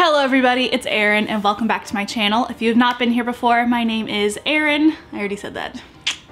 Hello everybody, it's Erin and welcome back to my channel. If you have not been here before, my name is Erin. I already said that.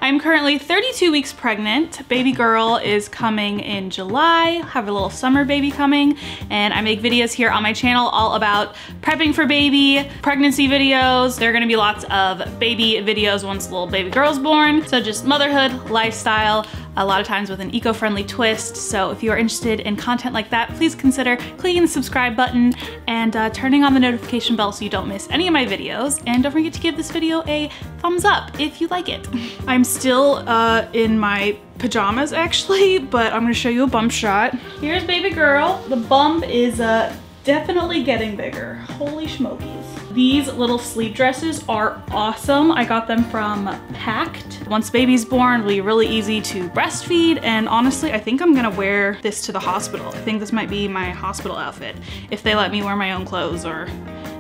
I'm currently 32 weeks pregnant. Baby girl is coming in July. Have a little summer baby coming and I make videos here on my channel all about prepping for baby, pregnancy videos. There are gonna be lots of baby videos once little baby girl's born. So just motherhood, lifestyle, a lot of times with an eco-friendly twist. So if you are interested in content like that, please consider clicking the subscribe button and uh, turning on the notification bell so you don't miss any of my videos. And don't forget to give this video a thumbs up if you like it. I'm still uh, in my pajamas actually, but I'm gonna show you a bump shot. Here's baby girl. The bump is uh, definitely getting bigger. Holy smokies. These little sleep dresses are awesome. I got them from Pact. Once baby's born, it'll be really easy to breastfeed. And honestly, I think I'm gonna wear this to the hospital. I think this might be my hospital outfit if they let me wear my own clothes or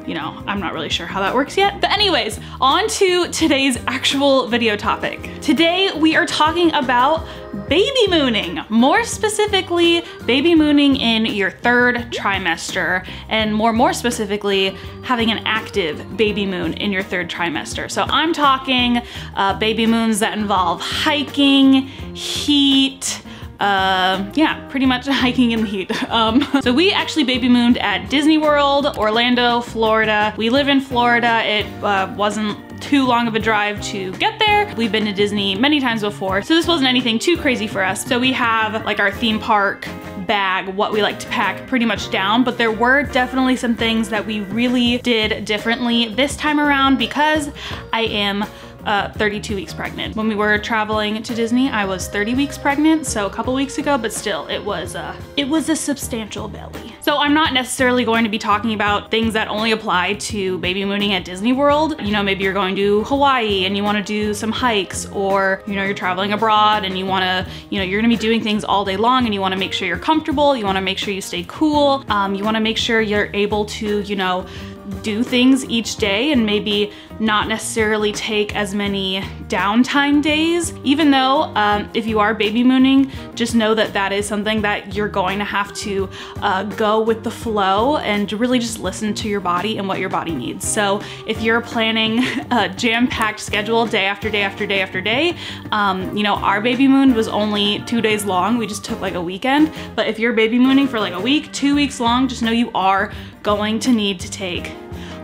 you know, I'm not really sure how that works yet. But anyways, on to today's actual video topic. Today we are talking about baby mooning. More specifically, baby mooning in your third trimester and more more specifically, having an active baby moon in your third trimester. So I'm talking uh, baby moons that involve hiking, heat, uh, yeah, pretty much hiking in the heat. Um, so we actually baby mooned at Disney World, Orlando, Florida. We live in Florida. It uh, wasn't too long of a drive to get there. We've been to Disney many times before, so this wasn't anything too crazy for us. So we have like our theme park bag, what we like to pack pretty much down, but there were definitely some things that we really did differently this time around because I am uh, 32 weeks pregnant. When we were traveling to Disney, I was 30 weeks pregnant, so a couple weeks ago, but still, it was, uh, it was a substantial belly. So I'm not necessarily going to be talking about things that only apply to baby mooning at Disney World. You know, maybe you're going to Hawaii and you wanna do some hikes, or you know, you're traveling abroad and you wanna, you know, you're gonna be doing things all day long and you wanna make sure you're comfortable, you wanna make sure you stay cool, um, you wanna make sure you're able to, you know, do things each day and maybe not necessarily take as many downtime days. Even though um, if you are baby mooning, just know that that is something that you're going to have to uh, go with the flow and really just listen to your body and what your body needs. So if you're planning a jam-packed schedule day after day after day after day, um, you know, our baby moon was only two days long. We just took like a weekend. But if you're baby mooning for like a week, two weeks long, just know you are going to need to take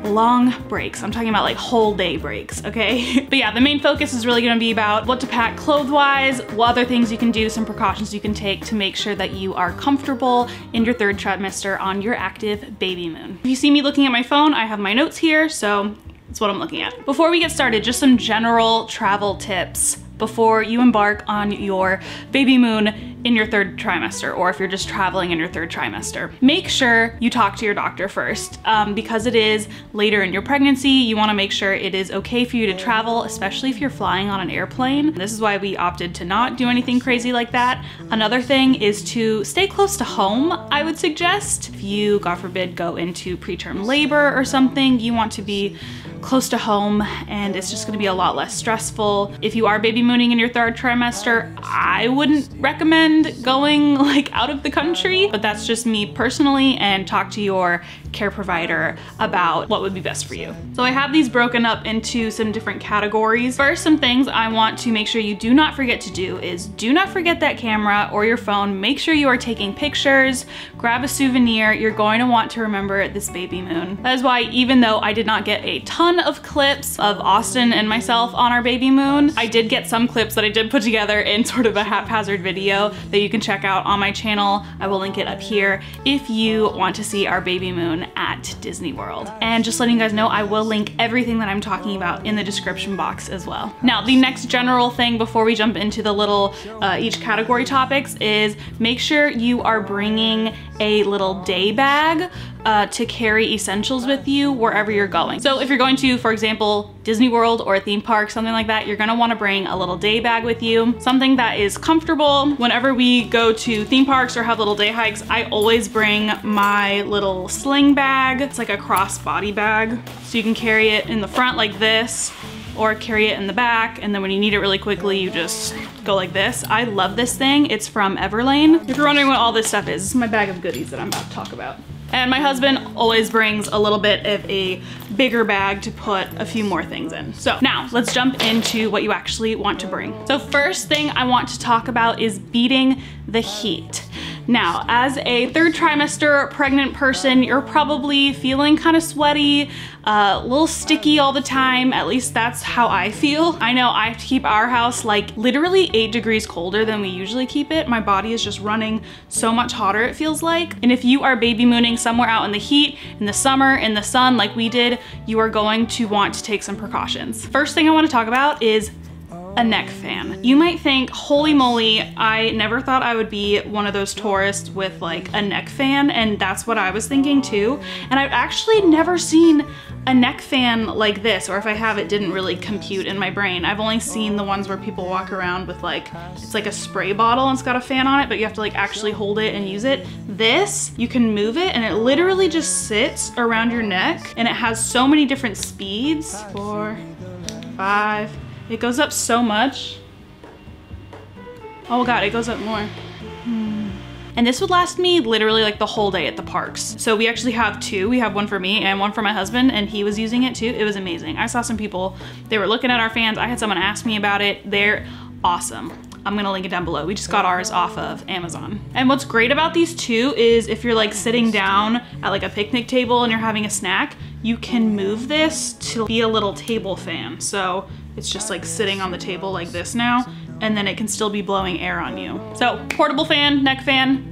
long breaks. I'm talking about like whole day breaks, okay? but yeah, the main focus is really gonna be about what to pack clothes-wise, what other things you can do, some precautions you can take to make sure that you are comfortable in your third trimester on your active baby moon. If you see me looking at my phone, I have my notes here, so that's what I'm looking at. Before we get started, just some general travel tips before you embark on your baby moon in your third trimester or if you're just traveling in your third trimester. Make sure you talk to your doctor first um, because it is later in your pregnancy. You wanna make sure it is okay for you to travel, especially if you're flying on an airplane. This is why we opted to not do anything crazy like that. Another thing is to stay close to home, I would suggest. If you, God forbid, go into preterm labor or something, you want to be close to home and it's just gonna be a lot less stressful. If you are baby mooning in your third trimester, I wouldn't recommend going like out of the country, but that's just me personally and talk to your care provider about what would be best for you. So I have these broken up into some different categories. First, some things I want to make sure you do not forget to do is do not forget that camera or your phone. Make sure you are taking pictures, grab a souvenir. You're going to want to remember this baby moon. That is why even though I did not get a ton of clips of Austin and myself on our baby moon, I did get some clips that I did put together in sort of a haphazard video that you can check out on my channel. I will link it up here if you want to see our baby moon at Disney World. And just letting you guys know, I will link everything that I'm talking about in the description box as well. Now, the next general thing before we jump into the little uh, each category topics is make sure you are bringing a little day bag uh, to carry essentials with you wherever you're going. So if you're going to, for example, Disney World or a theme park, something like that, you're gonna wanna bring a little day bag with you, something that is comfortable. Whenever we go to theme parks or have little day hikes, I always bring my little sling bag. It's like a cross-body bag. So you can carry it in the front like this, or carry it in the back and then when you need it really quickly you just go like this. I love this thing. It's from Everlane. If you're wondering what all this stuff is, this is my bag of goodies that I'm about to talk about. And my husband always brings a little bit of a bigger bag to put a few more things in. So now let's jump into what you actually want to bring. So first thing I want to talk about is beating the heat. Now, as a third trimester pregnant person, you're probably feeling kind of sweaty, uh, a little sticky all the time. At least that's how I feel. I know I have to keep our house like literally eight degrees colder than we usually keep it. My body is just running so much hotter, it feels like. And if you are baby mooning somewhere out in the heat, in the summer, in the sun, like we did, you are going to want to take some precautions. First thing I wanna talk about is a neck fan. You might think, holy moly, I never thought I would be one of those tourists with like a neck fan and that's what I was thinking too. And I've actually never seen a neck fan like this, or if I have, it didn't really compute in my brain. I've only seen the ones where people walk around with like, it's like a spray bottle and it's got a fan on it, but you have to like actually hold it and use it. This, you can move it and it literally just sits around your neck and it has so many different speeds. Four, five, it goes up so much. Oh God, it goes up more. Hmm. And this would last me literally like the whole day at the parks. So we actually have two. We have one for me and one for my husband and he was using it too. It was amazing. I saw some people, they were looking at our fans. I had someone ask me about it. They're awesome. I'm gonna link it down below. We just got ours off of Amazon. And what's great about these two is if you're like sitting down at like a picnic table and you're having a snack, you can move this to be a little table fan. So it's just like sitting on the table like this now, and then it can still be blowing air on you. So portable fan, neck fan,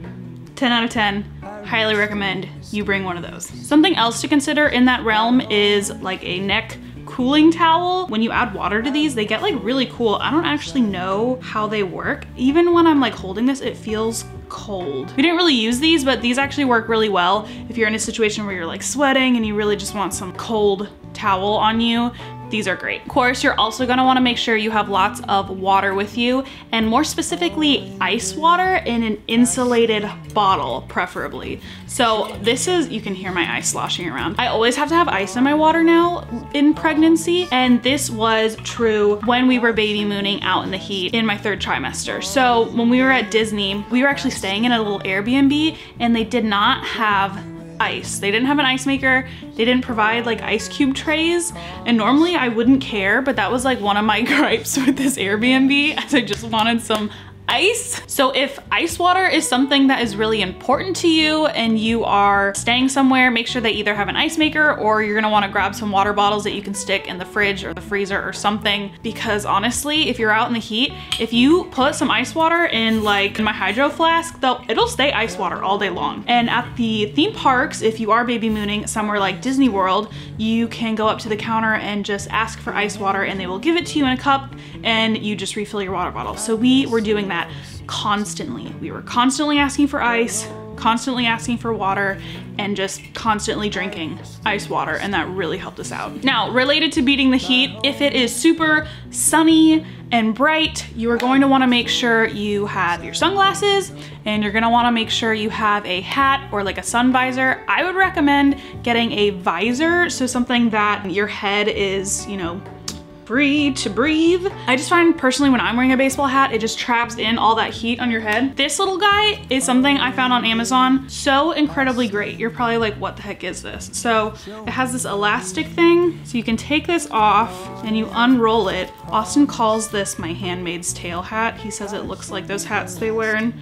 10 out of 10. Highly recommend you bring one of those. Something else to consider in that realm is like a neck cooling towel. When you add water to these, they get like really cool. I don't actually know how they work. Even when I'm like holding this, it feels cold. We didn't really use these, but these actually work really well if you're in a situation where you're like sweating and you really just want some cold towel on you these are great. Of course, you're also gonna wanna make sure you have lots of water with you and more specifically ice water in an insulated bottle, preferably. So this is, you can hear my ice sloshing around. I always have to have ice in my water now in pregnancy and this was true when we were baby mooning out in the heat in my third trimester. So when we were at Disney, we were actually staying in a little Airbnb and they did not have ice. They didn't have an ice maker. They didn't provide like ice cube trays. And normally I wouldn't care, but that was like one of my gripes with this Airbnb as I just wanted some ice. So if ice water is something that is really important to you and you are staying somewhere, make sure they either have an ice maker or you're gonna wanna grab some water bottles that you can stick in the fridge or the freezer or something. Because honestly, if you're out in the heat, if you put some ice water in like in my hydro flask, it'll stay ice water all day long. And at the theme parks, if you are baby mooning somewhere like Disney World, you can go up to the counter and just ask for ice water and they will give it to you in a cup and you just refill your water bottle. So we were doing that that constantly. We were constantly asking for ice, constantly asking for water, and just constantly drinking ice water, and that really helped us out. Now, related to beating the heat, if it is super sunny and bright, you are going to wanna make sure you have your sunglasses, and you're gonna wanna make sure you have a hat or like a sun visor. I would recommend getting a visor, so something that your head is, you know, free to breathe. I just find personally when I'm wearing a baseball hat, it just traps in all that heat on your head. This little guy is something I found on Amazon. So incredibly great. You're probably like, what the heck is this? So it has this elastic thing. So you can take this off and you unroll it. Austin calls this my handmaid's tale hat. He says it looks like those hats they wear in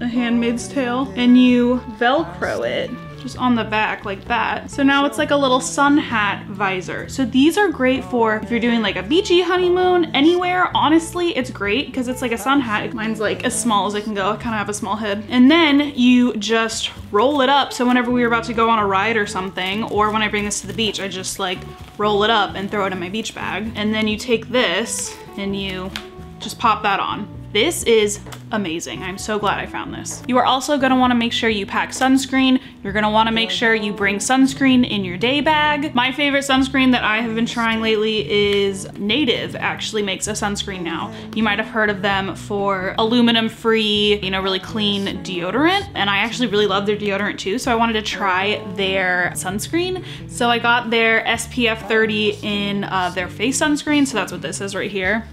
a handmaid's tale. And you Velcro it just on the back like that. So now it's like a little sun hat visor. So these are great for if you're doing like a beachy honeymoon anywhere. Honestly, it's great because it's like a sun hat. Mine's like as small as it can go. I kind of have a small head. And then you just roll it up. So whenever we were about to go on a ride or something, or when I bring this to the beach, I just like roll it up and throw it in my beach bag. And then you take this and you just pop that on. This is amazing. I'm so glad I found this. You are also gonna wanna make sure you pack sunscreen. You're gonna wanna make sure you bring sunscreen in your day bag. My favorite sunscreen that I have been trying lately is Native actually makes a sunscreen now. You might have heard of them for aluminum free, you know, really clean deodorant. And I actually really love their deodorant too. So I wanted to try their sunscreen. So I got their SPF 30 in uh, their face sunscreen. So that's what this is right here.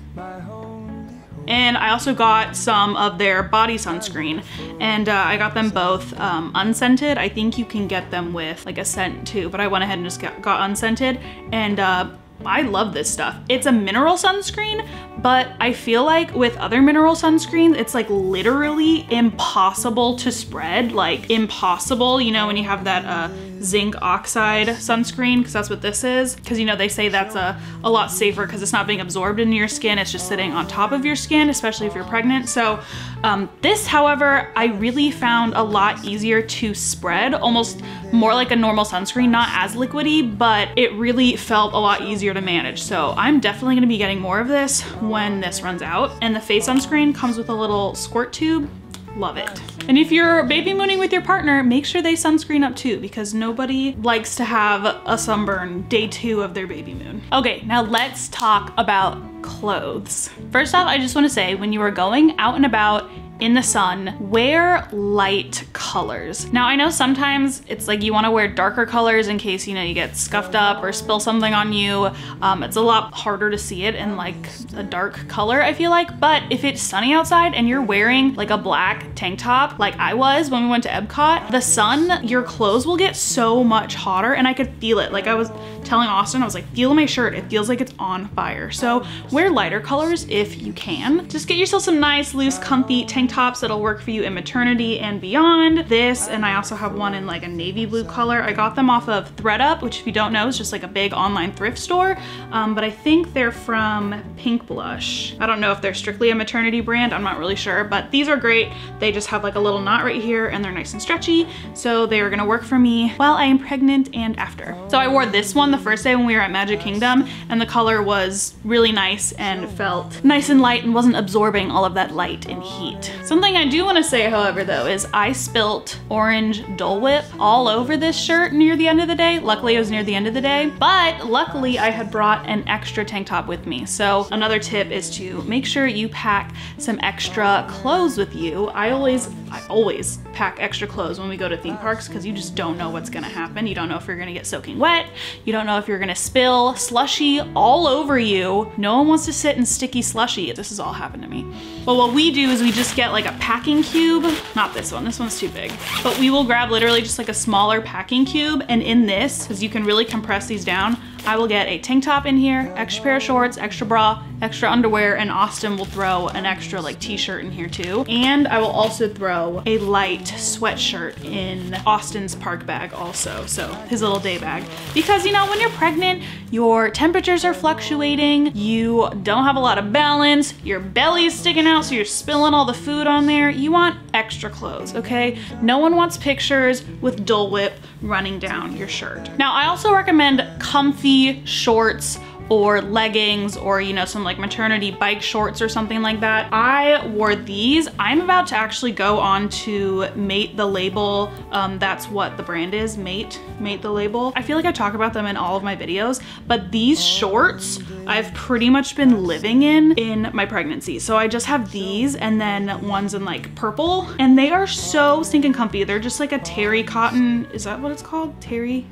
And I also got some of their body sunscreen and uh, I got them both um, unscented. I think you can get them with like a scent too, but I went ahead and just got, got unscented and uh, I love this stuff. It's a mineral sunscreen, but I feel like with other mineral sunscreens, it's like literally impossible to spread, like impossible, you know, when you have that uh, zinc oxide sunscreen, because that's what this is. Because you know, they say that's a, a lot safer because it's not being absorbed into your skin, it's just sitting on top of your skin, especially if you're pregnant. So um, this, however, I really found a lot easier to spread, almost more like a normal sunscreen, not as liquidy, but it really felt a lot easier to manage. So I'm definitely gonna be getting more of this when this runs out. And the face sunscreen comes with a little squirt tube. Love it. And if you're baby mooning with your partner, make sure they sunscreen up too because nobody likes to have a sunburn day two of their baby moon. Okay, now let's talk about clothes. First off, I just wanna say when you are going out and about in the sun, wear light colors. Now I know sometimes it's like you wanna wear darker colors in case you know you get scuffed up or spill something on you. Um, it's a lot harder to see it in like a dark color I feel like, but if it's sunny outside and you're wearing like a black tank top like I was when we went to Epcot, the sun, your clothes will get so much hotter and I could feel it. Like I was telling Austin, I was like, feel my shirt, it feels like it's on fire. So wear lighter colors if you can. Just get yourself some nice, loose, comfy tank tops that'll work for you in maternity and beyond. This, and I also have one in like a navy blue color. I got them off of thredUP, which if you don't know, is just like a big online thrift store. Um, but I think they're from Pink Blush. I don't know if they're strictly a maternity brand, I'm not really sure, but these are great. They just have like a little knot right here and they're nice and stretchy. So they are gonna work for me while I am pregnant and after. So I wore this one the first day when we were at Magic Kingdom and the color was really nice and felt nice and light and wasn't absorbing all of that light and heat. Something I do wanna say, however, though, is I spilt orange Dole Whip all over this shirt near the end of the day. Luckily, it was near the end of the day, but luckily I had brought an extra tank top with me. So another tip is to make sure you pack some extra clothes with you. I always, I always pack extra clothes when we go to theme parks because you just don't know what's gonna happen. You don't know if you're gonna get soaking wet. You don't know if you're gonna spill slushy all over you. No one wants to sit in sticky slushy. This has all happened to me. But what we do is we just get like a packing cube. Not this one, this one's too big. But we will grab literally just like a smaller packing cube and in this, because you can really compress these down, I will get a tank top in here, extra pair of shorts, extra bra, extra underwear, and Austin will throw an extra like t-shirt in here too. And I will also throw a light sweatshirt in Austin's park bag also, so his little day bag. Because you know, when you're pregnant, your temperatures are fluctuating, you don't have a lot of balance, your belly is sticking out so you're spilling all the food on there. You want extra clothes, okay? No one wants pictures with Dole Whip running down your shirt. Now, I also recommend comfy shorts or leggings or you know some like maternity bike shorts or something like that. I wore these. I'm about to actually go on to Mate the Label. Um, that's what the brand is, Mate, Mate the Label. I feel like I talk about them in all of my videos, but these shorts I've pretty much been living in in my pregnancy. So I just have these and then ones in like purple and they are so stinking comfy. They're just like a terry cotton, is that what it's called? Terry?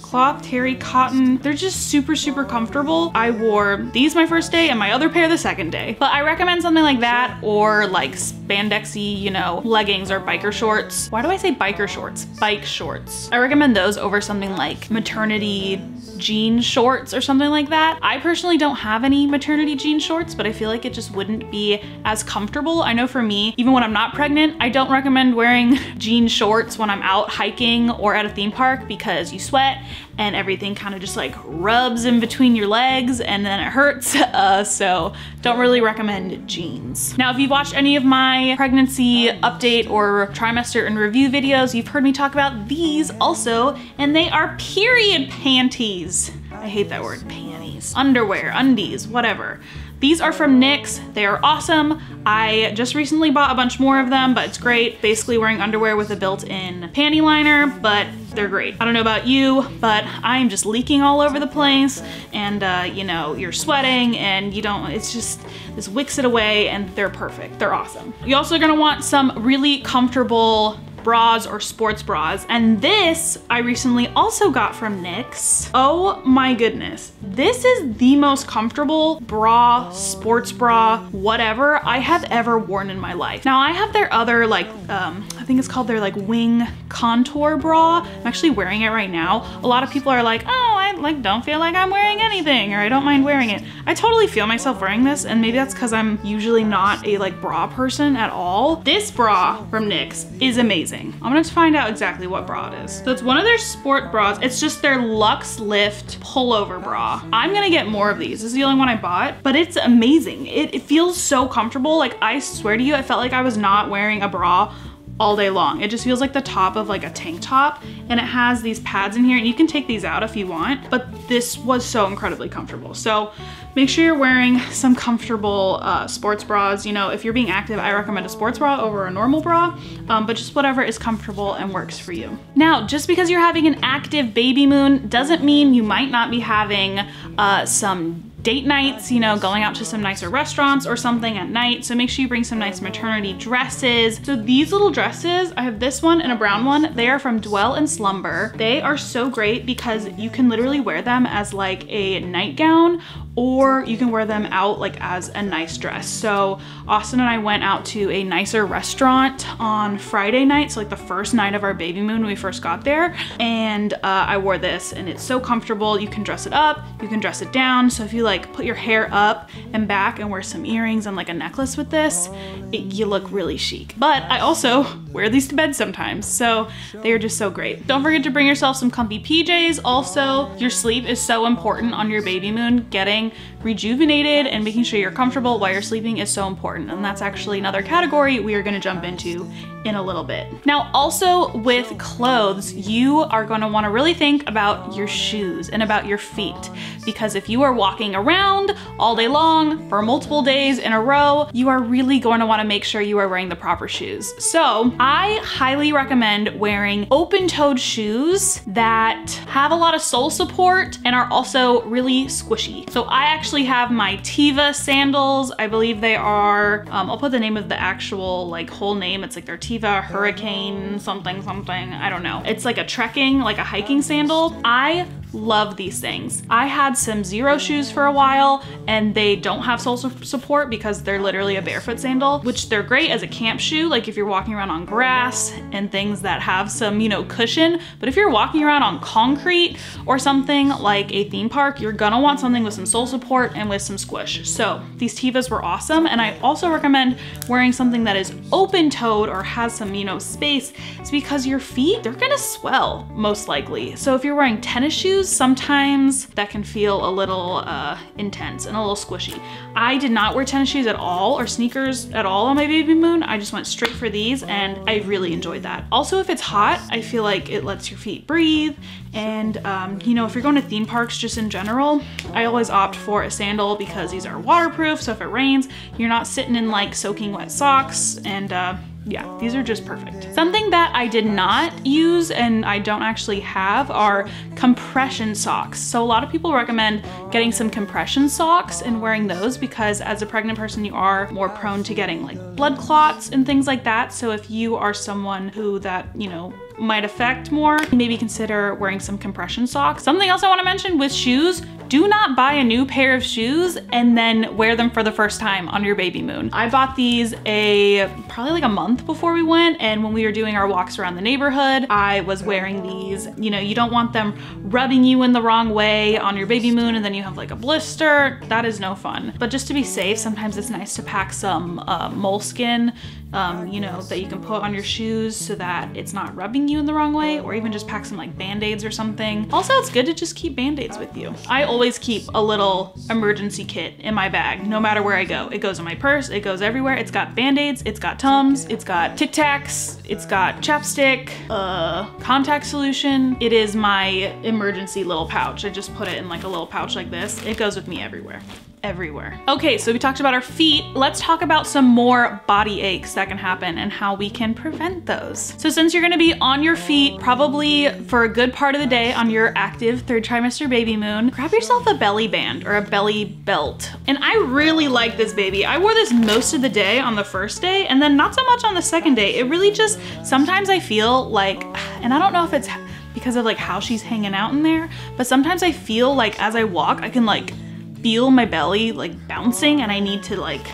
Cloth terry cotton they're just super super comfortable. I wore these my first day and my other pair the second day. But i recommend something like that or like spandexy you know leggings or biker shorts why do i say biker shorts bike shorts i recommend those over something like maternity jean shorts or something like that. I personally don't have any maternity jean shorts, but I feel like it just wouldn't be as comfortable. I know for me, even when I'm not pregnant, I don't recommend wearing jean shorts when I'm out hiking or at a theme park because you sweat and everything kind of just like rubs in between your legs and then it hurts. Uh, so don't really recommend jeans. Now, if you've watched any of my pregnancy update or trimester and review videos, you've heard me talk about these also, and they are period panties. I hate that word, panties. Underwear, undies, whatever. These are from Knix. They are awesome. I just recently bought a bunch more of them, but it's great. Basically wearing underwear with a built-in panty liner, but they're great. I don't know about you, but I'm just leaking all over the place and uh, you know, you're sweating and you don't, it's just, this wicks it away and they're perfect. They're awesome. You're also gonna want some really comfortable bras or sports bras. And this I recently also got from Knix. Oh my goodness. This is the most comfortable bra, sports bra, whatever I have ever worn in my life. Now I have their other like, um, I think it's called their like wing contour bra. I'm actually wearing it right now. A lot of people are like, oh, I like don't feel like I'm wearing anything or I don't mind wearing it. I totally feel myself wearing this and maybe that's because I'm usually not a like bra person at all. This bra from Knix is amazing. I'm gonna find out exactly what bra it is. So it's one of their sport bras. It's just their Luxe Lift pullover bra. I'm gonna get more of these. This is the only one I bought, but it's amazing. It, it feels so comfortable. Like I swear to you, I felt like I was not wearing a bra all day long. It just feels like the top of like a tank top and it has these pads in here and you can take these out if you want, but this was so incredibly comfortable. So make sure you're wearing some comfortable uh, sports bras. You know, if you're being active, I recommend a sports bra over a normal bra, um, but just whatever is comfortable and works for you. Now, just because you're having an active baby moon doesn't mean you might not be having uh, some date nights, you know, going out to some nicer restaurants or something at night. So make sure you bring some nice maternity dresses. So these little dresses, I have this one and a brown one. They are from Dwell and Slumber. They are so great because you can literally wear them as like a nightgown or you can wear them out like as a nice dress. So Austin and I went out to a nicer restaurant on Friday night, so like the first night of our baby moon when we first got there, and uh, I wore this and it's so comfortable. You can dress it up, you can dress it down. So if you like put your hair up and back and wear some earrings and like a necklace with this, it, you look really chic. But I also wear these to bed sometimes, so they are just so great. Don't forget to bring yourself some comfy PJs. Also, your sleep is so important on your baby moon. Getting rejuvenated and making sure you're comfortable while you're sleeping is so important. And that's actually another category we are gonna jump into in a little bit. Now, also with clothes, you are gonna wanna really think about your shoes and about your feet. Because if you are walking around all day long for multiple days in a row, you are really going to wanna make sure you are wearing the proper shoes. So I highly recommend wearing open-toed shoes that have a lot of sole support and are also really squishy. So I actually have my Teva sandals. I believe they are, um, I'll put the name of the actual like whole name. It's like their Teva Hurricane something something, I don't know. It's like a trekking, like a hiking sandal. I love these things. I had some Xero shoes for a while and they don't have sole support because they're literally a barefoot sandal, which they're great as a camp shoe, like if you're walking around on grass and things that have some, you know, cushion. But if you're walking around on concrete or something like a theme park, you're gonna want something with some sole support and with some squish. So these Tevas were awesome. And I also recommend wearing something that is open toed or has some, you know, space. It's because your feet, they're gonna swell most likely. So if you're wearing tennis shoes, shoes, sometimes that can feel a little uh, intense and a little squishy. I did not wear tennis shoes at all or sneakers at all on my baby moon. I just went straight for these and I really enjoyed that. Also, if it's hot, I feel like it lets your feet breathe. And um, you know, if you're going to theme parks just in general, I always opt for a sandal because these are waterproof. So if it rains, you're not sitting in like soaking wet socks and uh, yeah, these are just perfect. Something that I did not use and I don't actually have are compression socks. So a lot of people recommend getting some compression socks and wearing those because as a pregnant person, you are more prone to getting like blood clots and things like that. So if you are someone who that, you know, might affect more, maybe consider wearing some compression socks. Something else I wanna mention with shoes, do not buy a new pair of shoes and then wear them for the first time on your baby moon. I bought these a probably like a month before we went and when we were doing our walks around the neighborhood, I was wearing these. You know, you don't want them rubbing you in the wrong way on your baby moon and then you have like a blister. That is no fun. But just to be safe, sometimes it's nice to pack some uh, moleskin um, you know, that you can put on your shoes so that it's not rubbing you in the wrong way or even just pack some like band-aids or something. Also, it's good to just keep band-aids with you. I always keep a little emergency kit in my bag, no matter where I go. It goes in my purse, it goes everywhere. It's got band-aids, it's got Tums, it's got Tic Tacs, it's got chapstick, uh, contact solution. It is my emergency little pouch. I just put it in like a little pouch like this. It goes with me everywhere. Everywhere. Okay, so we talked about our feet. Let's talk about some more body aches that can happen and how we can prevent those. So since you're gonna be on your feet probably for a good part of the day on your active third trimester baby moon, grab yourself a belly band or a belly belt. And I really like this baby. I wore this most of the day on the first day and then not so much on the second day. It really just, sometimes I feel like, and I don't know if it's because of like how she's hanging out in there, but sometimes I feel like as I walk, I can like feel my belly like bouncing and I need to like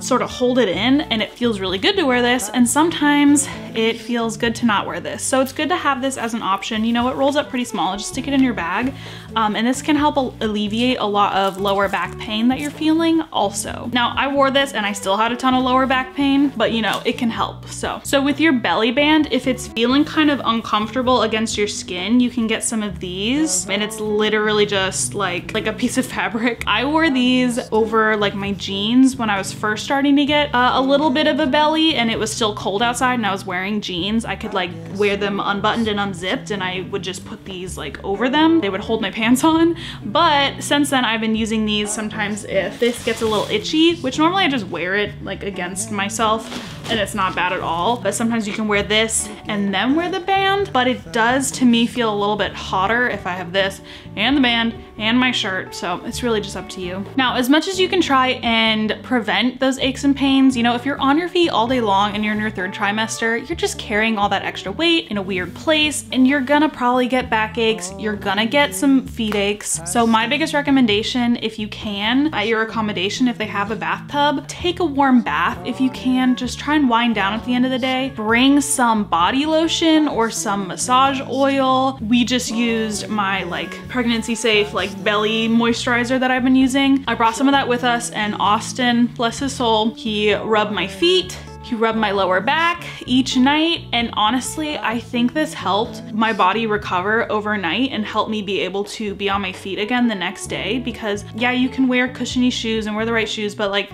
sort of hold it in and it feels really good to wear this and sometimes it feels good to not wear this. So it's good to have this as an option. You know, it rolls up pretty small, just stick it in your bag. Um, and this can help alleviate a lot of lower back pain that you're feeling also. Now I wore this and I still had a ton of lower back pain, but you know, it can help. So, so with your belly band, if it's feeling kind of uncomfortable against your skin, you can get some of these and it's literally just like, like a piece of fabric. I wore these over like my jeans when I was first starting to get uh, a little bit of a belly and it was still cold outside and I was wearing jeans. I could like wear them unbuttoned and unzipped and I would just put these like over them. They would hold my pants on. But since then I've been using these sometimes if this gets a little itchy, which normally I just wear it like against myself and it's not bad at all. But sometimes you can wear this and then wear the band, but it does to me feel a little bit hotter if I have this and the band and my shirt. So it's really just up to you. Now, as much as you can try and prevent those aches and pains, you know, if you're on your feet all day long and you're in your third trimester, you're just carrying all that extra weight in a weird place and you're gonna probably get backaches. You're gonna get some feet aches. So my biggest recommendation, if you can, at your accommodation, if they have a bathtub, take a warm bath. If you can, just try and wind down at the end of the day. Bring some body lotion or some massage oil. We just used my like pregnancy safe like belly moisturizer that I've been using. I brought some of that with us and Austin, bless his soul, he rubbed my feet he rubbed my lower back each night and honestly I think this helped my body recover overnight and help me be able to be on my feet again the next day because yeah you can wear cushiony shoes and wear the right shoes but like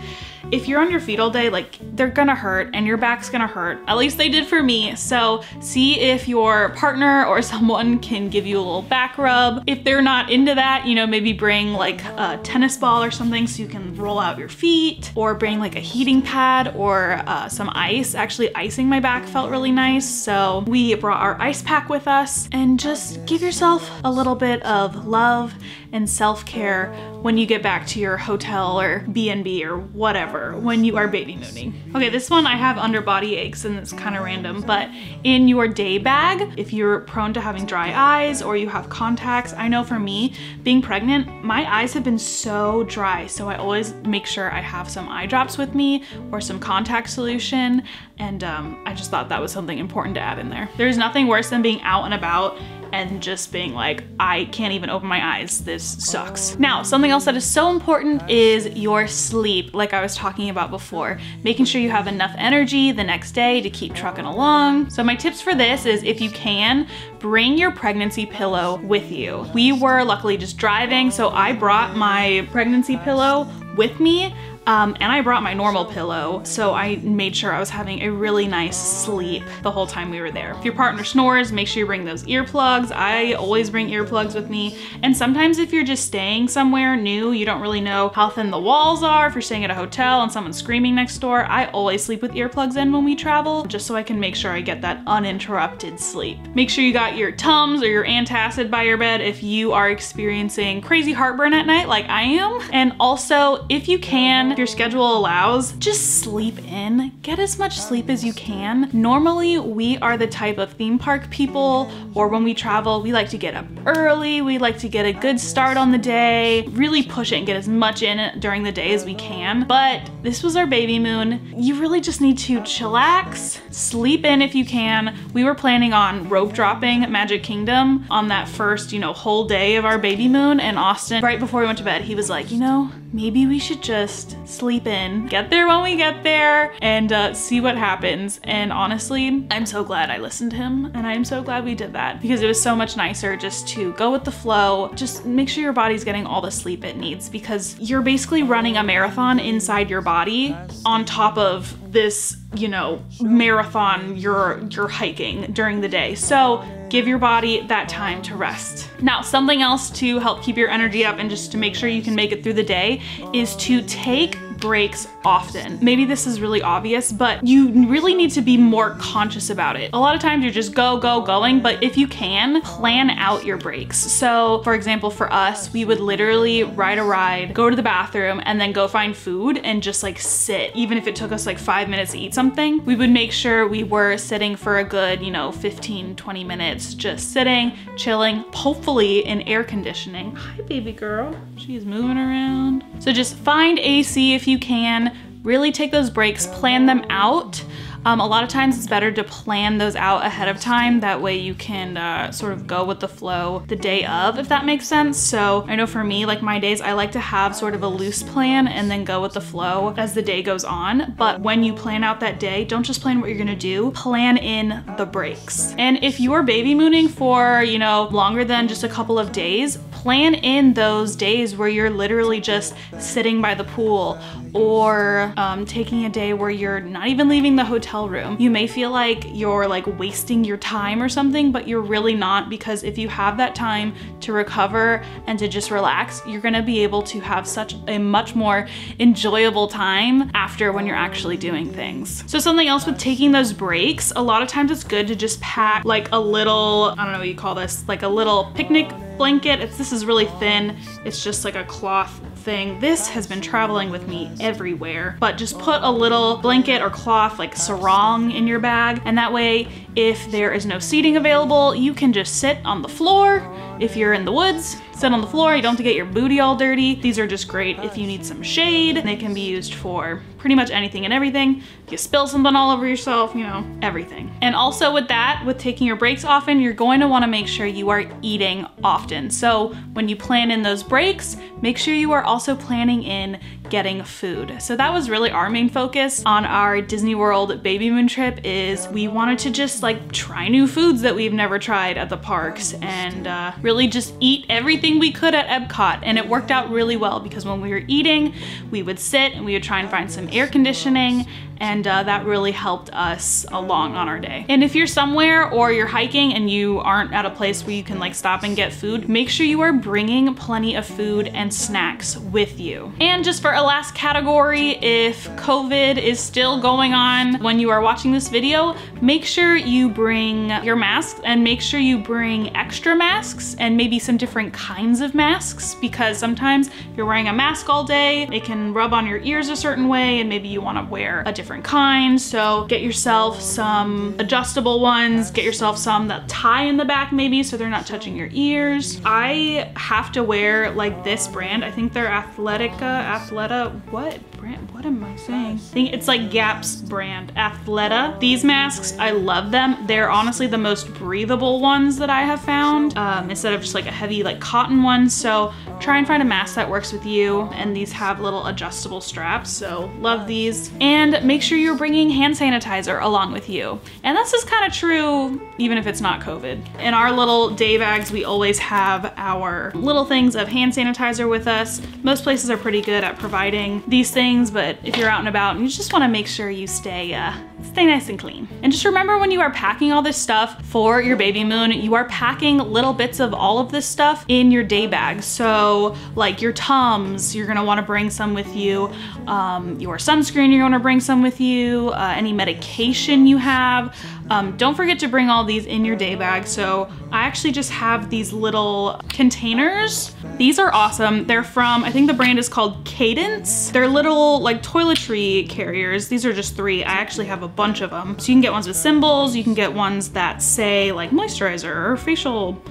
if you're on your feet all day, like they're gonna hurt and your back's gonna hurt. At least they did for me. So see if your partner or someone can give you a little back rub. If they're not into that, you know, maybe bring like a tennis ball or something so you can roll out your feet or bring like a heating pad or uh, some ice. Actually, icing my back felt really nice. So we brought our ice pack with us and just give yourself a little bit of love and self-care when you get back to your hotel or B&B or whatever when you are baby mooning. Okay, this one I have under body aches and it's kind of random, but in your day bag, if you're prone to having dry eyes or you have contacts, I know for me, being pregnant, my eyes have been so dry, so I always make sure I have some eye drops with me or some contact solution, and um, I just thought that was something important to add in there. There's nothing worse than being out and about and just being like, I can't even open my eyes, this sucks. Now, something else that is so important is your sleep, like I was talking about before. Making sure you have enough energy the next day to keep trucking along. So my tips for this is if you can, bring your pregnancy pillow with you. We were luckily just driving, so I brought my pregnancy pillow with me um, and I brought my normal pillow, so I made sure I was having a really nice sleep the whole time we were there. If your partner snores, make sure you bring those earplugs. I always bring earplugs with me. And sometimes if you're just staying somewhere new, you don't really know how thin the walls are. If you're staying at a hotel and someone's screaming next door, I always sleep with earplugs in when we travel, just so I can make sure I get that uninterrupted sleep. Make sure you got your Tums or your antacid by your bed if you are experiencing crazy heartburn at night like I am. And also, if you can, if your schedule allows, just sleep in. Get as much sleep as you can. Normally, we are the type of theme park people, or when we travel, we like to get up early, we like to get a good start on the day, really push it and get as much in during the day as we can. But this was our baby moon. You really just need to chillax, sleep in if you can. We were planning on rope dropping Magic Kingdom on that first, you know, whole day of our baby moon, and Austin, right before we went to bed, he was like, you know, maybe we should just sleep in, get there when we get there, and uh, see what happens. And honestly, I'm so glad I listened to him, and I'm so glad we did that because it was so much nicer just to go with the flow. Just make sure your body's getting all the sleep it needs because you're basically running a marathon inside your body on top of this, you know, marathon you're you're hiking during the day. So give your body that time to rest. Now, something else to help keep your energy up and just to make sure you can make it through the day is to take breaks often. Maybe this is really obvious, but you really need to be more conscious about it. A lot of times you're just go, go, going, but if you can, plan out your breaks. So for example, for us, we would literally ride a ride, go to the bathroom, and then go find food and just like sit. Even if it took us like five minutes to eat something, we would make sure we were sitting for a good, you know, 15, 20 minutes, just sitting, chilling, hopefully in air conditioning. Hi, baby girl. She's moving around. So just find AC if you can, really take those breaks, plan them out. Um, a lot of times it's better to plan those out ahead of time. That way you can uh, sort of go with the flow the day of, if that makes sense. So I know for me, like my days, I like to have sort of a loose plan and then go with the flow as the day goes on. But when you plan out that day, don't just plan what you're gonna do, plan in the breaks. And if you are baby mooning for, you know, longer than just a couple of days, plan in those days where you're literally just sitting by the pool or um, taking a day where you're not even leaving the hotel room. You may feel like you're like wasting your time or something, but you're really not because if you have that time to recover and to just relax, you're gonna be able to have such a much more enjoyable time after when you're actually doing things. So something else with taking those breaks, a lot of times it's good to just pack like a little, I don't know what you call this, like a little picnic blanket. It's, this is really thin. It's just like a cloth thing. This has been traveling with me everywhere, but just put a little blanket or cloth like sarong in your bag. And that way, if there is no seating available, you can just sit on the floor. If you're in the woods, sit on the floor. You don't have to get your booty all dirty. These are just great if you need some shade. They can be used for pretty much anything and everything. If you spill something all over yourself, you know, everything. And also with that, with taking your breaks often, you're going to wanna make sure you are eating often. So when you plan in those breaks, make sure you are also planning in getting food. So that was really our main focus on our Disney World baby moon trip is we wanted to just like try new foods that we've never tried at the parks and uh, really just eat everything we could at Epcot. And it worked out really well because when we were eating, we would sit and we would try and find some air conditioning and uh, that really helped us along on our day. And if you're somewhere or you're hiking and you aren't at a place where you can like stop and get food, make sure you are bringing plenty of food and snacks with you. And just for a last category, if COVID is still going on when you are watching this video, make sure you bring your masks and make sure you bring extra masks and maybe some different kinds of masks because sometimes you're wearing a mask all day, it can rub on your ears a certain way and maybe you wanna wear a different different kinds. So get yourself some adjustable ones, get yourself some that tie in the back maybe so they're not touching your ears. I have to wear like this brand. I think they're Athletica, Athleta, what brand? What am I saying? I think it's like Gap's brand, Athleta. These masks, I love them. They're honestly the most breathable ones that I have found um, instead of just like a heavy like cotton one. So try and find a mask that works with you. And these have little adjustable straps. So love these. And make sure you're bringing hand sanitizer along with you. And this is kind of true even if it's not COVID. In our little day bags, we always have our little things of hand sanitizer with us. Most places are pretty good at providing these things, but if you're out and about and you just wanna make sure you stay uh, stay nice and clean. And just remember when you are packing all this stuff for your baby moon, you are packing little bits of all of this stuff in your day bag. So like your Tums, you're gonna wanna bring some with you. Um, your sunscreen, you're gonna bring some with you. Uh, any medication you have. Um, don't forget to bring all these in your day bag. So I actually just have these little containers. These are awesome. They're from, I think the brand is called Cadence. They're little like toiletry carriers. These are just three. I actually have a bunch of them. So you can get ones with symbols. You can get ones that say like moisturizer or facial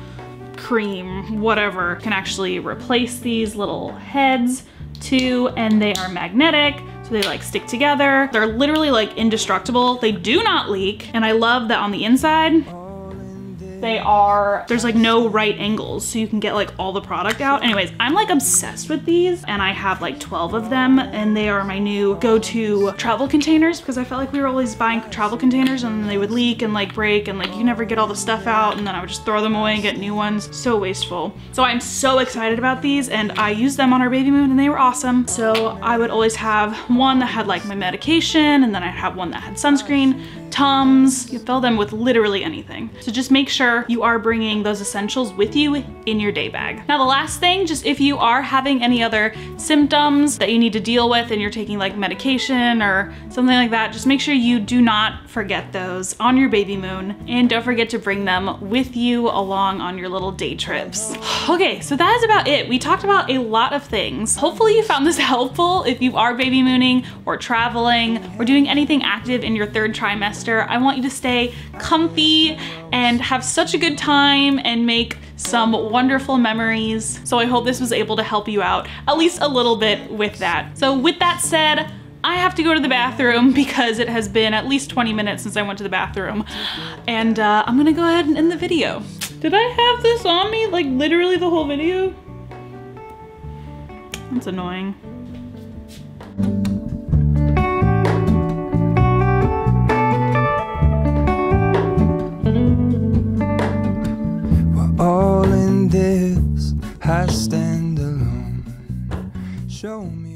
cream, whatever. Can actually replace these little heads too, and they are magnetic. So they like stick together. They're literally like indestructible. They do not leak. And I love that on the inside, they are, there's like no right angles so you can get like all the product out. Anyways, I'm like obsessed with these and I have like 12 of them and they are my new go-to travel containers because I felt like we were always buying travel containers and they would leak and like break and like you never get all the stuff out and then I would just throw them away and get new ones. So wasteful. So I'm so excited about these and I used them on our baby moon and they were awesome. So I would always have one that had like my medication and then I'd have one that had sunscreen, Tums, you fill them with literally anything. So just make sure sure you are bringing those essentials with you in your day bag. Now the last thing, just if you are having any other symptoms that you need to deal with and you're taking like medication or something like that, just make sure you do not forget those on your baby moon and don't forget to bring them with you along on your little day trips. Okay, so that is about it. We talked about a lot of things. Hopefully you found this helpful if you are baby mooning or traveling or doing anything active in your third trimester. I want you to stay comfy and have such a good time and make some wonderful memories. So I hope this was able to help you out at least a little bit with that. So with that said, I have to go to the bathroom because it has been at least 20 minutes since I went to the bathroom. And uh, I'm gonna go ahead and end the video. Did I have this on me like literally the whole video? That's annoying. All in this, I stand alone. Show me.